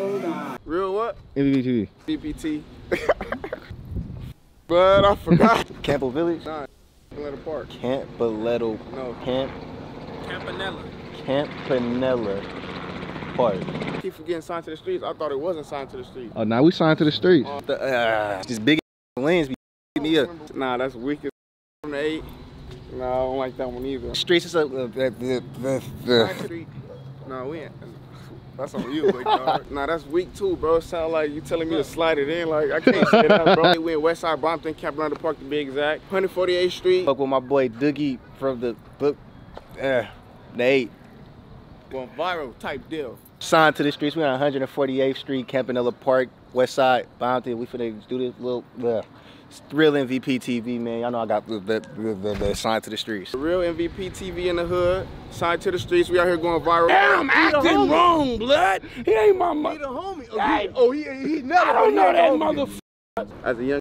Hold on. Real what? MVP TV. BPT. but I forgot. Campbell Village. Nah, Atlanta Park. Campbelletto. No. Camp. Campanella. Campanella Park. Keep forgetting signed to the streets. I thought it wasn't signed to the streets. Oh, now we signed to the streets. The, Uh, just big lanes be me up. Nah, that's weak as from the eight. No, I don't like that one either. Streets is up. Uh, the, the, the, the. Street. No, we ain't. That's on you, big dog. Nah, that's weak too, bro. It sound like you telling me to slide it in. Like, I can't say that, bro. We in Westside Bompton, Camp Park to be exact. 148th Street. Fuck with my boy Doogie from the book. Uh, eight. Going viral type deal. Signed to the streets. We on 148th Street, Campanella Park, West Side, Bounty. We finna do this little uh, real MVP TV, man. Y'all know I got the, the, the, the, the sign to the streets. Real MVP TV in the hood. Signed to the streets. We out here going viral. Damn, I'm acting wrong, blood. He ain't my He mother. the homie. Oh, he, oh, he, he never. I don't know that the motherfucker. As a young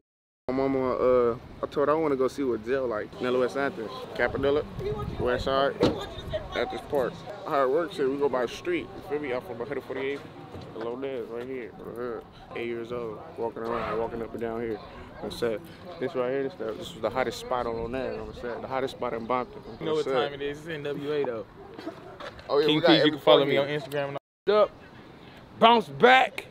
my mama, uh, I told her I want to go see what jail like. Nelly West Hampton, Capadilla, West Side, at this park. How it works here, we go by the street. You feel me? I'm from 148th, the Loness, right here. from the hood. Eight years old, walking around, walking up and down here. On set. This right here, this, the, this was the hottest spot on Loness on the set. The hottest spot in Bompton. You know what time it is? It's NWA though. Oh yeah, King we got Peach, you can follow me on. Instagram and Up, bounce back.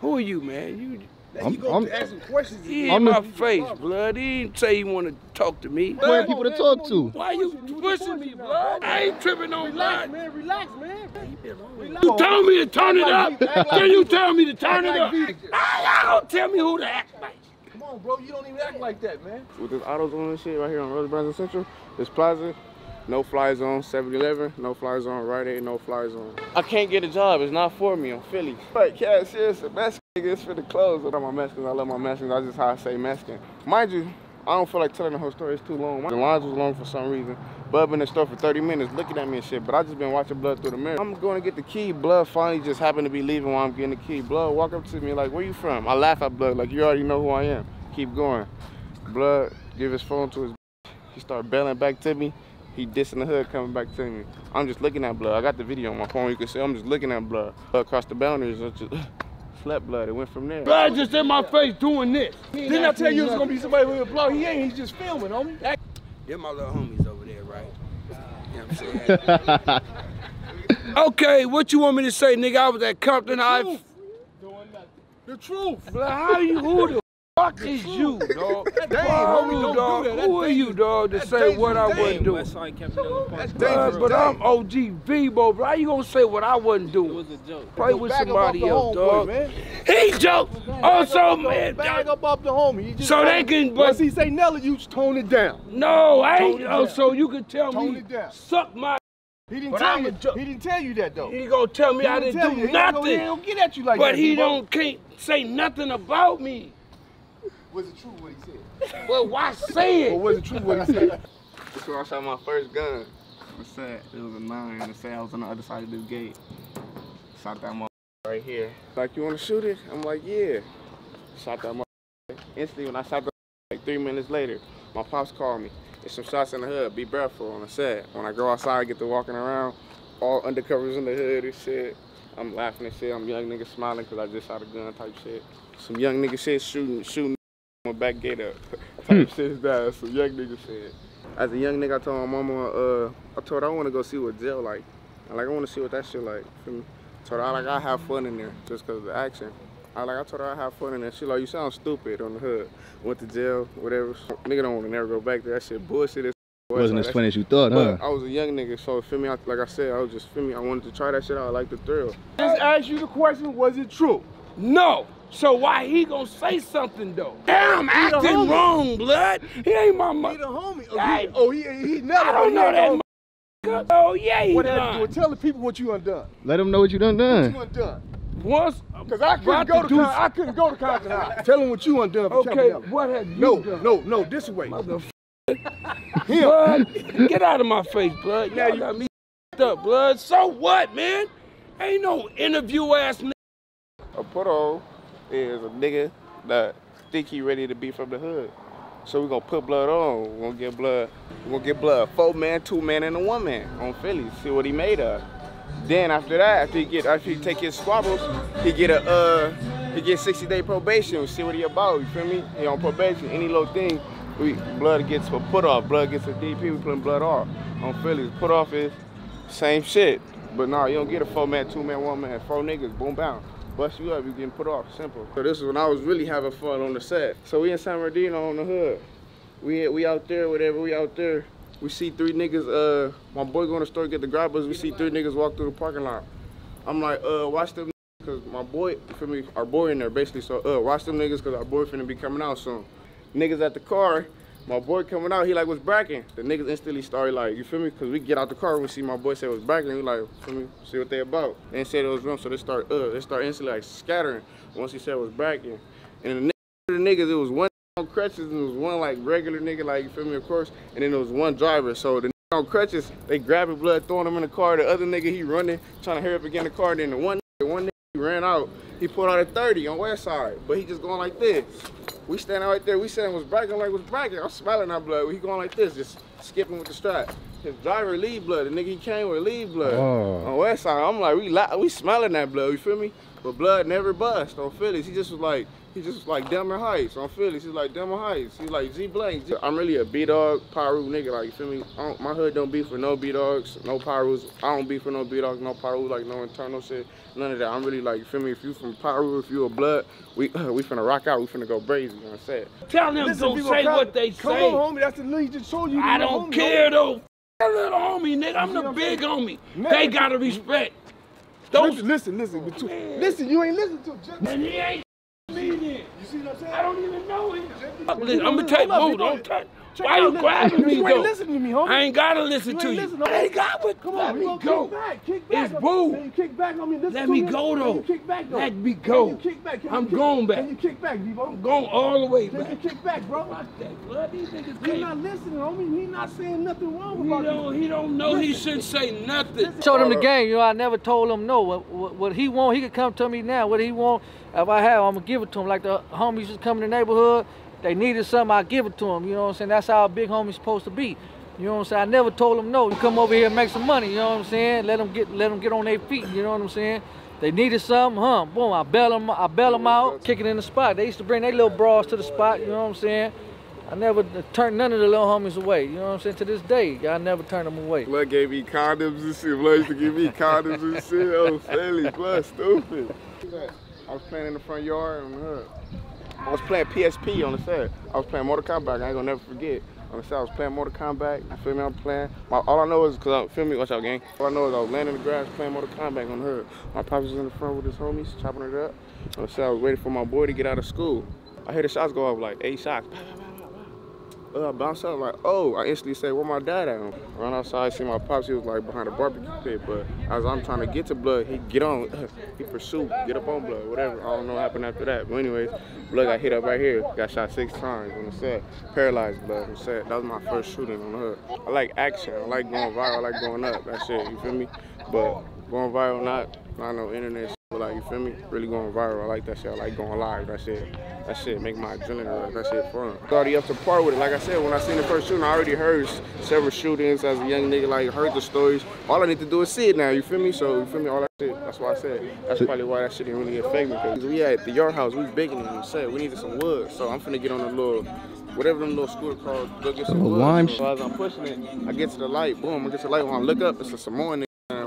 Who are you, man? You, Now you go I'm- to ask some questions. he I'm in my the- face, blood. He didn't say he want to talk to me. Where people to talk to? Why you pushing me, blood? I ain't tripping on Relax, blood. man. Relax, man. Relax. You told me to turn it up. Act like- act like- Then you tell me to turn it up. like Y'all don't tell me who to act like. Come on, bro. You don't even act like that, man. with this AutoZone and shit right here on Rosecrans and Central, this plaza, no fly zone, 7-Eleven, no fly zone, Rite Aid, no fly zone. I can't get a job, it's not for me, I'm Philly. Right, cashiers, the Mexican niggas for the clothes. I love my Mexicans, I love my Mexicans, that's just how I say Mexican. Mind you, I don't feel like telling the whole story, it's too long. The lines was long for some reason. Bub in the store for 30 minutes looking at me and shit, but I just been watching Blood through the mirror. I'm going to get the key, Blood finally just happened to be leaving while I'm getting the key. Blood walk up to me like, where you from? I laugh at Blood like, you already know who I am. Keep going. Blood give his phone to his he start bailing back to me. He dissing the hood coming back to me. I'm just looking at blood. I got the video on my phone. You can see I'm just looking at blood. Across the boundaries, I blood. It went from there. Blood just in my face doing this. Didn't I tell you it was gonna be somebody with a blow? He ain't. He's just filming, homie. They're my little homies over there, right? You know what I'm saying? okay, what you want me to say, nigga? I was at Compton. I. Doing nothing. The truth. Blood, how you? Who the fuck is you, dog? Dame, Who, homie, don't dog? do that. That's Who are you, dog, to That's say what I dangerous, wasn't Dame. doing? That's Blood, dangerous. but I'm OG Vibo, bro. How you gonna say what I wasn't doing? a joke. Play with somebody else, homeboy, dog. man. He joke. Also, man. Bag up off the homie. You just So they can- Once he say Nelly, you tone it down. No, I Tone ain't. Oh, down. so you can tell Tone me it down. suck my. He didn't tell I'm you. he didn't tell you that though. He gonna tell me I didn't didn't do you. nothing. He don't get at you like But that. he bro. don't can't say nothing about me. Was it true what he said? Well, why say Or it? was it true what he said? That's where I shot my first gun. It said it was a nine. It said I was on the other side of this gate. Shot that mother right here. Like, you want to shoot it? I'm like, yeah. Shot that mother. Instantly, when I shot the like three minutes later, my pops called me. There's some shots in the hood. Be careful on the set. When I go outside, I get to walking around, all undercovers in the hood and shit. I'm laughing and shit. I'm young nigga smiling because I just shot a gun type shit. Some young nigga shit shooting, shooting my back gate up. type shit is that. Some young nigga said. As a young nigga, I told my mama, uh, I told her I want to go see what jail like. I like, I want to see what that shit like. Feel me? Told her I like I have fun in there just cause of the action. I like I told her I have fun in there. She like you sound stupid on the hood. Went to jail, whatever. Nigga don't want to never go back there. That shit bullshit. as Wasn't Like, as that funny as you thought, huh? I was a young nigga, so feel me. I, like I said, I was just feel me. I wanted to try that shit out. I like the thrill. Just ask you the question. Was it true? No. So why he gonna say something though? Damn, I'm acting wrong, blood. He ain't my He mother. the homie. Oh, Hey. he, oh, he, he never. I don't know that. the Oh yeah, he What had to do done. it? Tell the people what you undone. Let them know what you done done. What you undone. Once, Cause I couldn't go to to Con- I couldn't go to Compton High. Tell them what you undone. For okay, Campbell Ellis. what have you No, done? no, no. no, This way. Motherfucker. Him. blood. Get out of my face, blood. Now you got me up, blood. So what, man? Ain't no interview ass nigga. A puto is a nigga that think he ready to be from the hood. So we gonna put blood on. We gonna get blood. We gonna get blood. Four man, two man, and a one man on Philly. See what he made of. Then after that, after he get after he take his squabbles, he get a uh he get 60 day probation. We see what he about. You feel me? He on probation. Any little thing, we blood gets a put off. Blood gets a DP. We putting blood off. On Phillies, put off is same shit. But nah, you don't get a four man, two man, one man, four niggas, boom, bound. Bust you up, you getting put off. Simple. So this is when I was really having fun on the set. So we in San Bernardino on the hood. We we out there, whatever. We out there. We see three niggas. Uh, my boy going to store get the grabbers. We see three niggas walk through the parking lot. I'm like, uh, watch them cause my boy, for me, our boy in there basically. So, uh, watch them niggas cause our boy finna be coming out soon. Niggas at the car. My boy coming out, he like was bracking. The niggas instantly started like, you feel me? Cause we get out the car we see my boy say it was bracking. We like, feel me? See what they about. They said it was wrong, so they start, uh, they start instantly like scattering. Once he said it was bracking, and the, the niggas, it was one on crutches and it was one like regular nigga, like you feel me, of course, and then there was one driver. So the on crutches, they grabbing blood, throwing him in the car. The other nigga, he running, trying to hurry up and get in the car. Then the one, the one nigga he ran out, he pulled out a 30 on West Side, but he just going like this. We standing right there, we saying was bragging like was bragging. I'm smiling at blood. He going like this, just skipping with the strap. His driver lead blood, the nigga he came with lead blood. Oh. On West Side, I'm like, we we smelling that blood, you feel me? But blood never bust on Phillies. He just was like, he just like Delmer Heights on Phillies. He's like Delmer Heights. He's like G Blank. I'm really a B dog, Piru nigga. Like you feel me? I don't, my hood don't be for no B dogs, no Pirus. I don't be for no B dogs, no Piru, like no internal shit, none of that. I'm really like, you feel me? If you from Piru, if you a blood, we we finna rock out. We finna go crazy. You know what I'm saying? Tell them Listen, don't people, say come- what they Come say. on, homie. That's the lead just told you. I don't homie, care homie. though. That little homie, nigga. I'm see the big homie. Man, They gotta respect. Those Listen, listen, listen. but you- Listen, you ain't listening to him. Just- and he ain't me then. You see what I'm saying? I don't even know him. But Listen, you I'm gonna take move. Don't touch. Check Why you listen. grabbing me You though? ain't listening to me, homie. I ain't gotta listen You to you. listening, homie. I ain't got but Come let me go. Kick back, kick back. It's boo. Then you kick back on me. Listen Let to me me. go, Then though. you kick back though. Let me Then go. you kick back. Then you I'm kick- going back. Then you kick back, Devo. I'm going all the way Then you back. kick back, bro. Watch that blood. These niggas He can't. not listening, homie. He not saying nothing wrong He about don't, you. he don't know he shouldn't say nothing. Showed him the uh, game. You know, I never told him no. What, what, what he want, he could come to me now. What he want, if I have, I'm gonna give it to him. Like the homies just come in the neighborhood, they needed something, I give it to them. You know what I'm saying? That's how a big homie's supposed to be. You know what I'm saying? I never told them no. You come over here and make some money. You know what I'm saying? Let them get, let them get on their feet. You know what I'm saying? They needed something, huh? Boom! I bail them, I bail them out, kick it in the spot. They used to bring their little bras to the spot. You know what I'm saying? I never turned none of the little homies away. You know what I'm saying? To this day, I never turned them away. Blood gave me condoms and shit. Blood used to give me condoms and shit. Oh, Philly, blood stupid. I was playing in the front yard on the hood. Uh, I was playing PSP on the set. I was playing Mortal Kombat. I ain't gonna never forget. On the set, I was playing Mortal Kombat. You feel me? I'm playing. My, all I know is, cause I feel me, watch out, gang. All I know is I was laying in the grass playing Mortal Kombat on the hood. My pops was in the front with his homies, chopping it up. On the set, I was waiting for my boy to get out of school. I hear the shots go off like eight shots. Uh, I bounced out like, oh, I instantly say, where my dad at? Run outside, see my pops, he was like behind the barbecue pit, but as I'm trying to get to blood, he get on, he pursued, get up on blood, whatever. I don't know what happened after that. But anyways, blood got hit up right here, got shot six times on the set, paralyzed blood on set. That was my first shooting on the hood. I like action, I like going viral, I like going up, that shit, you feel me? But going viral, not, not no internet but like, you feel me? Really going viral, I like that shit, I like going live, that shit. That shit make my adrenaline rush. That shit fun. Already up to par with it. Like I said, when I seen the first shooting, I already heard several shootings as a young nigga. Like heard the stories. All I need to do is see it now. You feel me? So you feel me? All that shit. That's why I said. That's probably why that shit didn't really affect me. Cause we at the yard house. We begging them. Said we needed some wood. So I'm finna get on the little. Whatever them little scooter called, go get some wood. lime So as I'm pushing it, I get to the light. Boom! I get to the light. When I look up, it's a Samoan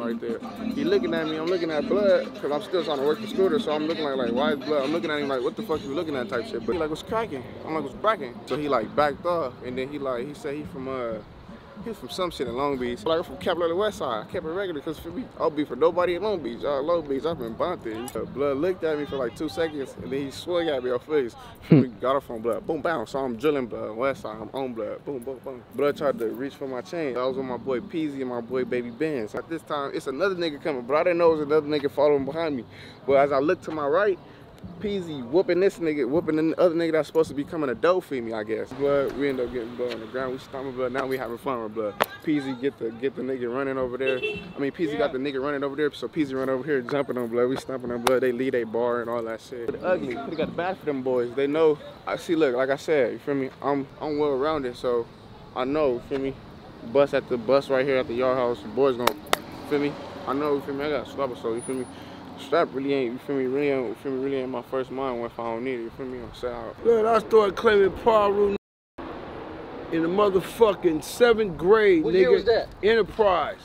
right there. He looking at me. I'm looking at blood because I'm still trying to work the scooter. So I'm looking like, like, why is blood? I'm looking at him like, what the fuck you looking at type shit. But he like, what's cracking? I'm like, what's cracking? So he like backed off, and then he like, he said he from uh. He was from some shit in Long Beach. Like I'm from Capitol West Side. I kept it regular because for me, I'll be for nobody in Long Beach. Y'all Long Beach, I've been bunted. Uh, Blood looked at me for like two seconds and then he swung at me on face. we got off on blood. Boom, bam. So I'm drilling blood. West Side, I'm on blood. Boom, boom, boom. Blood tried to reach for my chain. I was with my boy Peasy and my boy Baby Benz. At this time, it's another nigga coming, but I didn't know it was another nigga following behind me. But as I look to my right, Peasy whooping this nigga, whooping the other nigga that's supposed to be coming a dough for me, I guess. Blood, we end up getting blood on the ground. We stomping blood. Now we having fun with blood. Peasy get the get the nigga running over there. I mean, Peasy got the nigga running over there, so Peasy run over here jumping on blood. We stomping on blood. They lead a bar and all that shit. Ugly. They got bad for them boys. They know. I see. Look, like I said, you feel me? I'm I'm well rounded, so I know. You feel me? Bus at the bus right here at the yard house. The boys gonna, feel me? I know, you feel me? I got strapper, so you feel me? Strap really ain't, you feel me? Really ain't, you feel me? Really ain't my first mind if I don't need it. You feel me? I'm saying, Look, I started claiming Piru in the motherfucking seventh grade, What nigga. year was that? Enterprise.